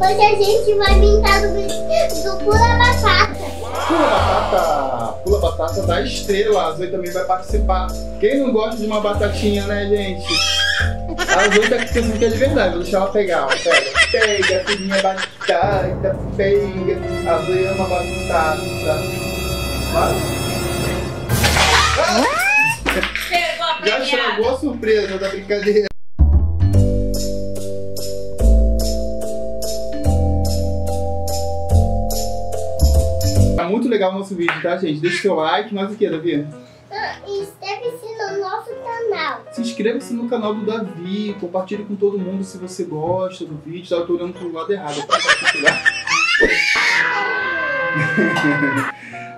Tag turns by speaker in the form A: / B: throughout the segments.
A: Hoje a gente vai brincar do, do pula batata.
B: Pula batata, pula batata da estrela. A Zoe também vai participar. Quem não gosta de uma batatinha, né, gente? A Zoe tá pensando que é de verdade, vou deixar ela pegar. Ó. Pega, pega, filhinha batata, pega. A Zoe ama batata. Vai.
C: Pegou a
B: Já estragou a surpresa da brincadeira. Muito legal o nosso vídeo, tá, gente? Deixa o seu like. Mais o que, Davi?
A: Ah, Inscreve-se no nosso canal.
B: Se inscreva-se no canal do Davi. Compartilhe com todo mundo se você gosta do vídeo. Tá, eu tô olhando pro lado errado. Pra compartilhar.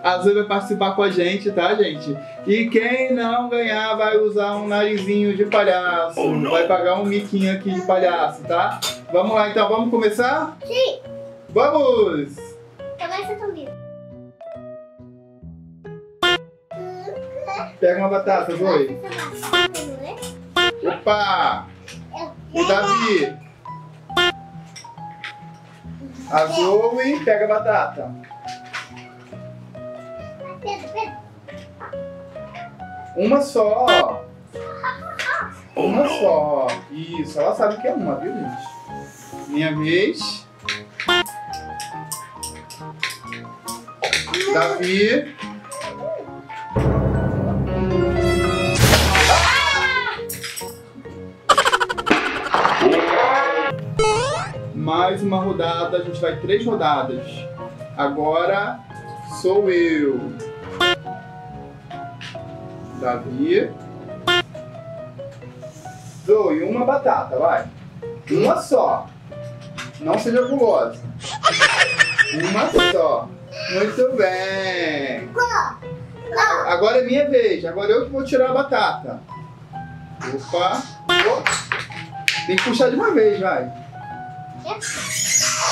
B: A Zoe vai participar com a gente, tá, gente? E quem não ganhar vai usar um narizinho de palhaço. vai pagar um miquinho aqui de palhaço, tá? Vamos lá, então. Vamos começar?
A: Sim.
B: Vamos!
A: Começa comigo.
B: Pega uma batata, Zoe. Opa! O Davi. A Zoe pega a batata. Uma só. Uma só. Isso, ela sabe que é uma, viu, gente? Minha vez. Davi. Mais uma rodada, a gente vai três rodadas. Agora sou eu. Davi. Zoe, uma batata, vai. Uma só. Não seja gulosa. Uma só. Muito bem. Agora é minha vez. Agora eu que vou tirar a batata. Opa. Tem que puxar de uma vez, vai.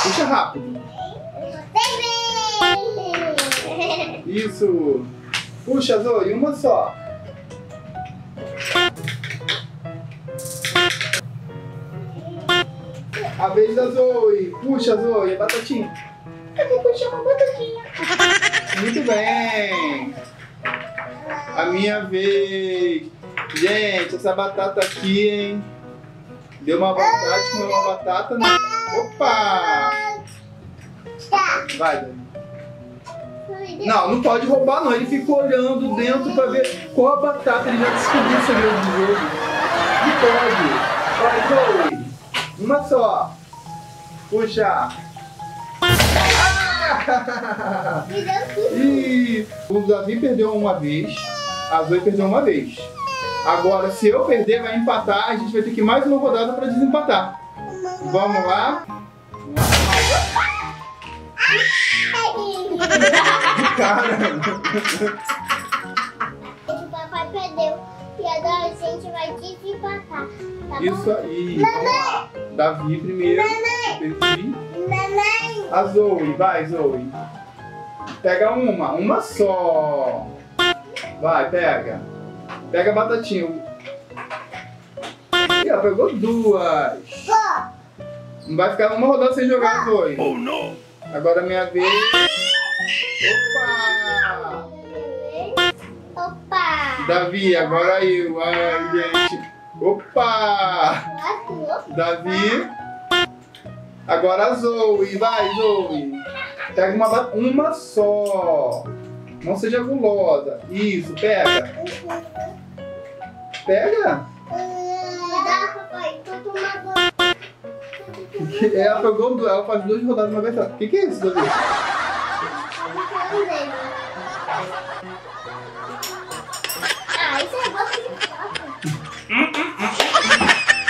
B: Puxa rápido. Isso. Puxa, Zoe, uma só. A vez da Zoe. Puxa, Zoe, a batatinha.
A: Eu vou puxar uma batatinha.
B: Muito bem. A minha vez. Gente, essa batata aqui, hein? Deu uma batata, comeu uma batata. Né? Opa!
A: Tá.
B: Vai, Dani. Não, não pode roubar não. Ele fica olhando dentro pra ver qual a batata. Ele já descobriu o segredo do jogo. Não pode. Vai, Zoe. Uma só. Puxa. Ah! Ih, o Davi perdeu uma vez, a Zoe perdeu uma vez. Agora, se eu perder, vai empatar. A gente vai ter que mais uma rodada pra desempatar. Vamos lá? Cara,
A: O papai perdeu. E agora a gente vai desempatar. Tá
B: isso aí. Lá. Davi primeiro. Davi.
A: Neném.
B: A Zoe, vai, Zoe. Pega uma, uma só. Vai, pega. Pega a batatinha. Ih, ela pegou duas. Não vai ficar uma rodada sem jogar, Zoe. Oh, não. Agora minha vez. Opa!
A: Opa.
B: Davi, agora eu. Ai, gente. Opa! Davi. Agora a Zoe. Vai, Zoe. Pega uma, uma só. Não seja gulosa. Isso, pega. Pega. Ela pegou, ela faz duas rodadas uma vez. O que, que é isso, Davi?
A: Ah, é de.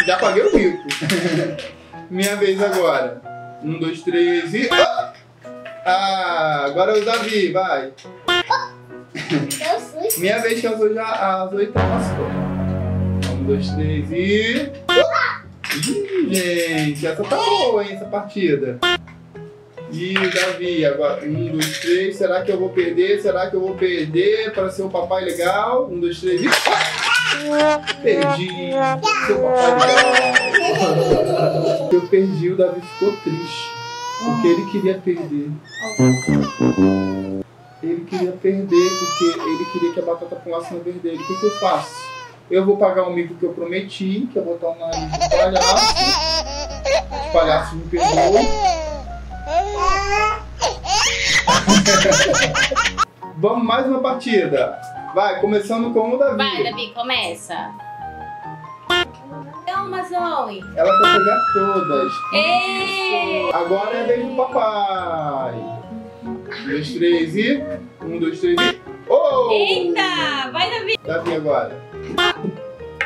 B: Já paguei o rico. Minha vez agora. Um, dois, três e. Ah! Ah, agora é o Davi, vai. Minha vez que a Zoe já. A Zoe tá lascou. Um, dois, três e. Ih, gente, essa tá boa, hein, essa partida. E Davi, agora. Um, dois, três. Será que eu vou perder? Será que eu vou perder para ser um papai legal? Um, dois, três! Perdi. Seu papai legal. Eu perdi, o Davi ficou triste. Porque ele queria perder. Ele queria perder porque ele queria que a batata pulasse na dele. O que, que eu faço? Eu vou pagar o mico que eu prometi, que é botar o nariz de palhaço. Os palhaços me perdoam. Vamos mais uma partida. Vai, começando com o Davi.
C: Vai, Davi, começa. Calma, Zoe.
B: Ela quer pegar todas.
C: Ê!
B: Agora é a vez do papai. Um, dois, três e. Um, dois, três e. Oh!
C: Eita! Vai, Davi.
B: Davi agora.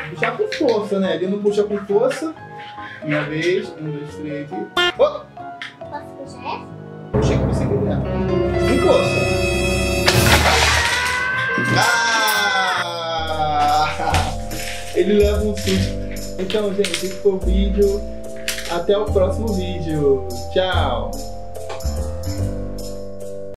B: Puxar com força, né? Ele não puxa com força. Uma vez, um, dois, três e. Oh!
A: Posso puxar essa?
B: Puxa que você quiser. Com força. Ah! Ele leva um susto. Então, gente, esse foi o vídeo. Até o próximo vídeo. Tchau!